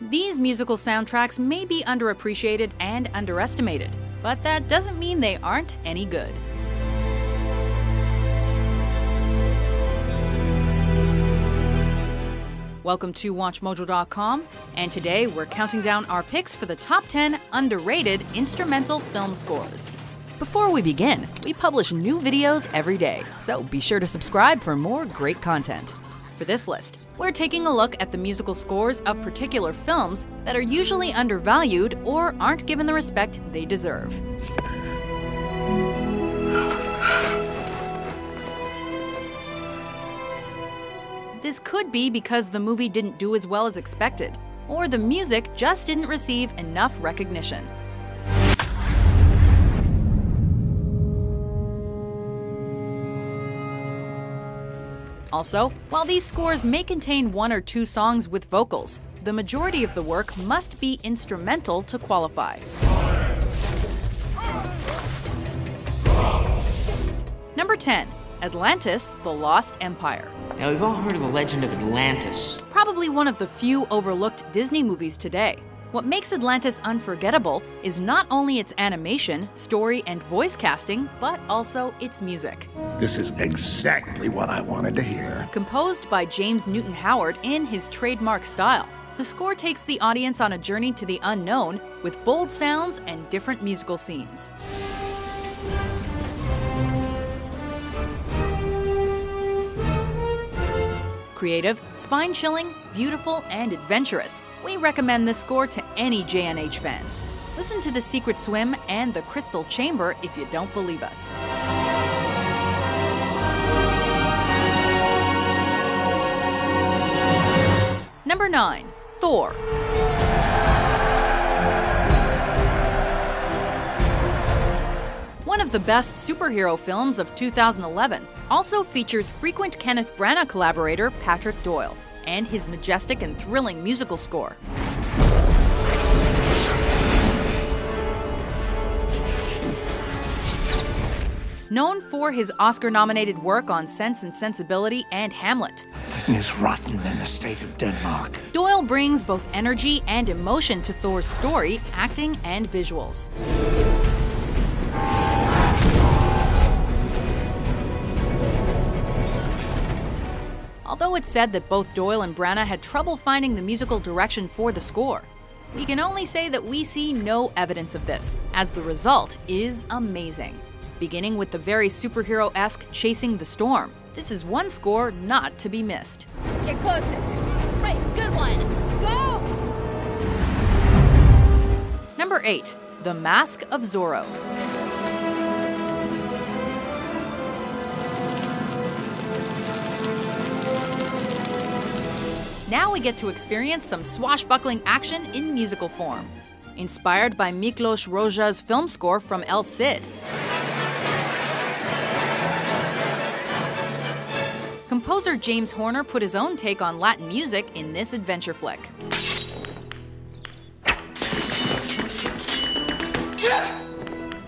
These musical soundtracks may be underappreciated and underestimated, but that doesn't mean they aren't any good. Welcome to WatchMojo.com, and today we're counting down our picks for the top 10 underrated instrumental film scores. Before we begin, we publish new videos every day, so be sure to subscribe for more great content. For this list, we're taking a look at the musical scores of particular films that are usually undervalued or aren't given the respect they deserve. This could be because the movie didn't do as well as expected, or the music just didn't receive enough recognition. Also, while these scores may contain one or two songs with vocals, the majority of the work must be instrumental to qualify. Number 10 Atlantis The Lost Empire. Now, we've all heard of the legend of Atlantis. Probably one of the few overlooked Disney movies today. What makes Atlantis unforgettable is not only its animation, story, and voice casting, but also its music. This is exactly what I wanted to hear. Composed by James Newton Howard in his trademark style, the score takes the audience on a journey to the unknown with bold sounds and different musical scenes. Creative, spine chilling, beautiful, and adventurous, we recommend this score to any JNH fan. Listen to The Secret Swim and The Crystal Chamber if you don't believe us. Number 9. Thor. One of the best superhero films of 2011 also features frequent Kenneth Branagh collaborator Patrick Doyle and his majestic and thrilling musical score. Known for his Oscar nominated work on Sense and Sensibility and Hamlet, Thing is rotten in the state of Denmark. Doyle brings both energy and emotion to Thor's story, acting, and visuals. Although it's said that both Doyle and Branagh had trouble finding the musical direction for the score, we can only say that we see no evidence of this, as the result is amazing. Beginning with the very superhero esque Chasing the Storm, this is one score not to be missed. Get closer. Right, good one. Go! Number 8 The Mask of Zorro. Now we get to experience some swashbuckling action in musical form. Inspired by Miklos Rozsa's film score from El Cid. Composer James Horner put his own take on Latin music in this adventure flick.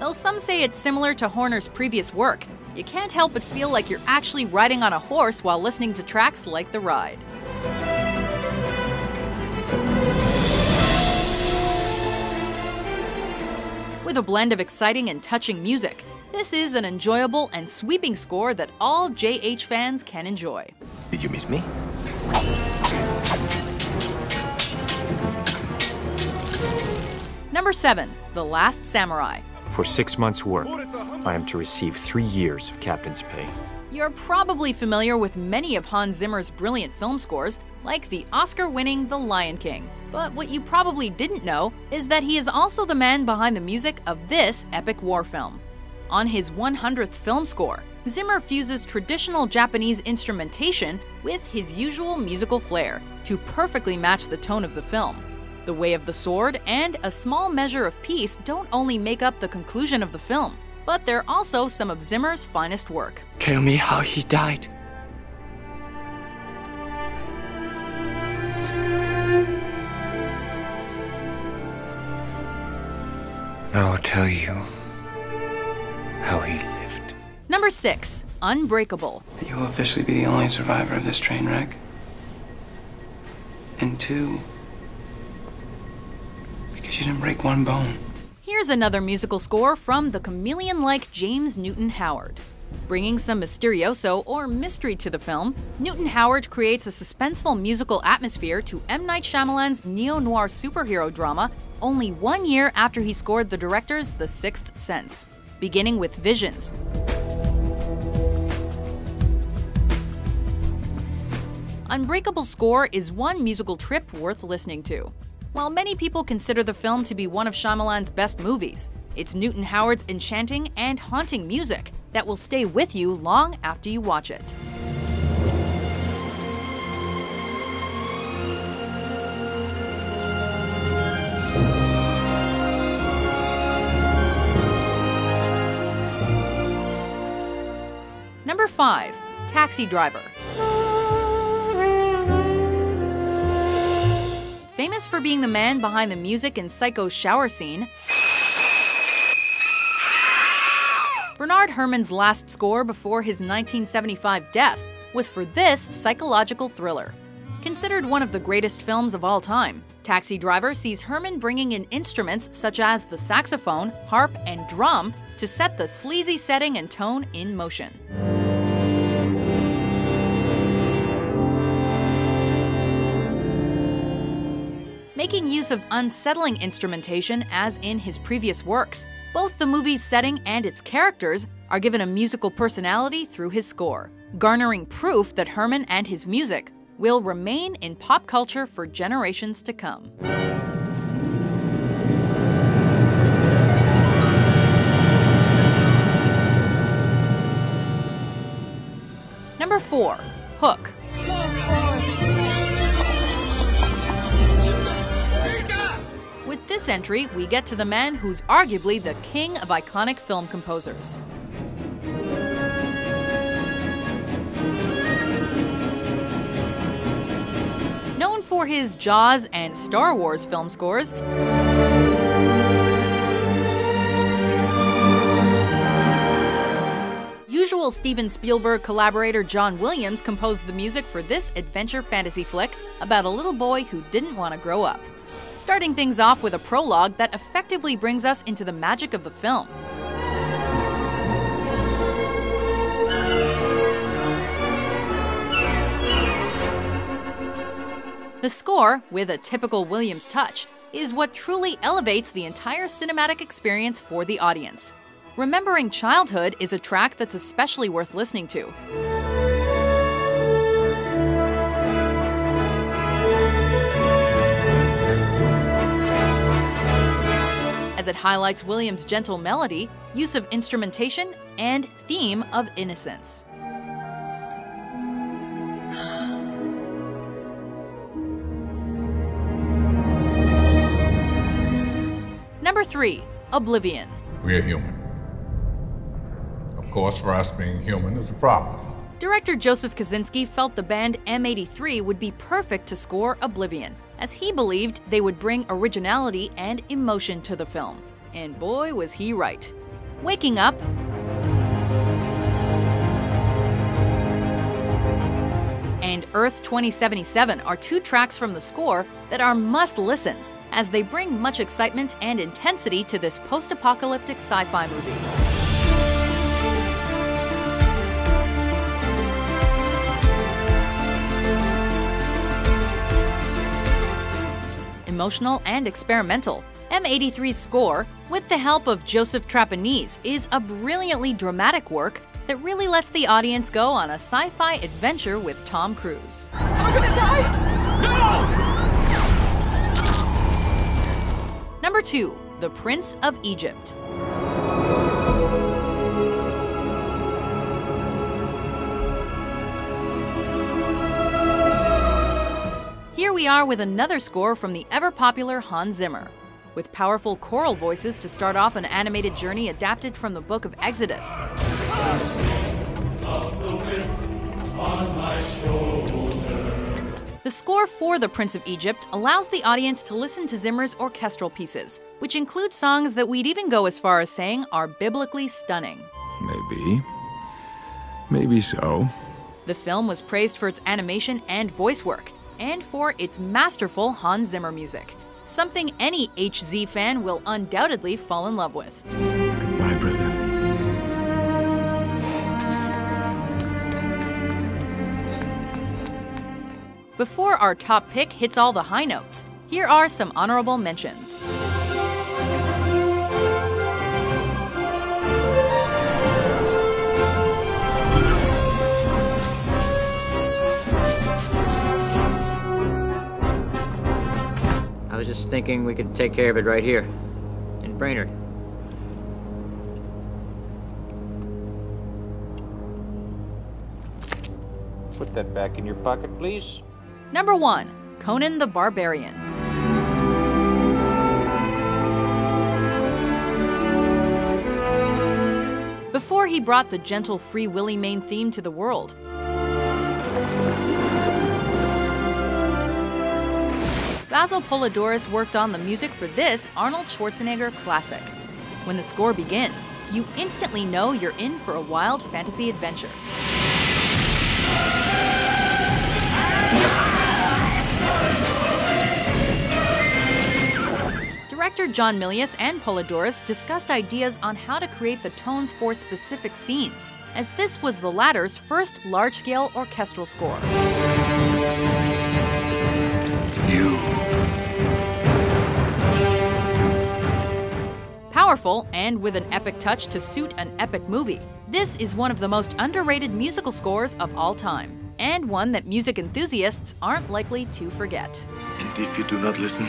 Though some say it's similar to Horner's previous work, you can't help but feel like you're actually riding on a horse while listening to tracks like The Ride. With a blend of exciting and touching music, this is an enjoyable and sweeping score that all JH fans can enjoy. Did you miss me? Number 7 The Last Samurai. For six months' work, I am to receive three years of captain's pay. You're probably familiar with many of Hans Zimmer's brilliant film scores, like the Oscar winning The Lion King. But what you probably didn't know is that he is also the man behind the music of this epic war film. On his 100th film score, Zimmer fuses traditional Japanese instrumentation with his usual musical flair to perfectly match the tone of the film. The Way of the Sword and A Small Measure of Peace don't only make up the conclusion of the film, but they're also some of Zimmer's finest work. Tell me how he died. I will tell you how he lived. Number 6 Unbreakable. You will officially be the only survivor of this train wreck. And two, because you didn't break one bone. Here's another musical score from the chameleon like James Newton Howard. Bringing some mysterioso or mystery to the film, Newton Howard creates a suspenseful musical atmosphere to M. Night Shyamalan's neo noir superhero drama only one year after he scored the director's The Sixth Sense, beginning with Visions. Unbreakable Score is one musical trip worth listening to. While many people consider the film to be one of Shyamalan's best movies, it's Newton Howard's enchanting and haunting music that will stay with you long after you watch it. Number 5. Taxi Driver. Famous for being the man behind the music in Psycho's shower scene, Bernard Herrmann's last score before his 1975 death was for this psychological thriller. Considered one of the greatest films of all time, Taxi Driver sees Herrmann bringing in instruments such as the saxophone, harp, and drum to set the sleazy setting and tone in motion. Making use of unsettling instrumentation as in his previous works. Both the movie's setting and its characters are given a musical personality through his score, garnering proof that Herrmann and his music will remain in pop culture for generations to come. Number 4. Hook With this entry, we get to the man who's arguably the king of iconic film composers. Known for his Jaws and Star Wars film scores, usual Steven Spielberg collaborator John Williams composed the music for this adventure fantasy flick about a little boy who didn't want to grow up starting things off with a prologue that effectively brings us into the magic of the film. The score, with a typical Williams touch, is what truly elevates the entire cinematic experience for the audience. Remembering Childhood is a track that's especially worth listening to. It highlights Williams' gentle melody, use of instrumentation, and theme of innocence. Number 3. Oblivion. We're human. Of course, for us, being human is a problem. Director Joseph Kosinski felt the band M83 would be perfect to score Oblivion, as he believed they would bring originality and emotion to the film. And boy, was he right. Waking Up and Earth 2077 are two tracks from the score that are must listens, as they bring much excitement and intensity to this post apocalyptic sci fi movie. Emotional, and experimental. M83's score, with the help of Joseph Trapanese, is a brilliantly dramatic work that really lets the audience go on a sci fi adventure with Tom Cruise. I'm gonna die! No! Number 2 The Prince of Egypt. Here we are with another score from the ever popular Hans Zimmer. With powerful choral voices to start off an animated journey adapted from the book of Exodus. The score for The Prince of Egypt allows the audience to listen to Zimmer's orchestral pieces, which include songs that we'd even go as far as saying are biblically stunning. Maybe. Maybe so. The film was praised for its animation and voice work, and for its masterful Hans Zimmer music. something any HZ fan will undoubtedly fall in love with. Goodbye, brother. Before our top pick hits all the high notes, here are some honorable mentions. Was just thinking we could take care of it right here. In Brainerd. Put that back in your pocket, please. Number 1 Conan the Barbarian. Before he brought the gentle Free Willy main theme to the world, Basil Poledouris worked on the music for this Arnold Schwarzenegger classic. When the score begins, you instantly know you're in for a wild fantasy adventure. Director John Milius and Poledouris discussed ideas on how to create the tones for specific scenes, as this was the latter's first large scale orchestral score. Powerful and with an epic touch to suit an epic movie, this is one of the most underrated musical scores of all time, and one that music enthusiasts aren't likely to forget. And if you do not listen,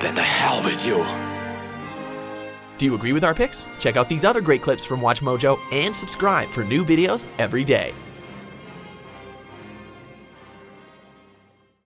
then the hell with you. Do you agree with our picks? Check out these other great clips from WatchMojo and subscribe for new videos every day.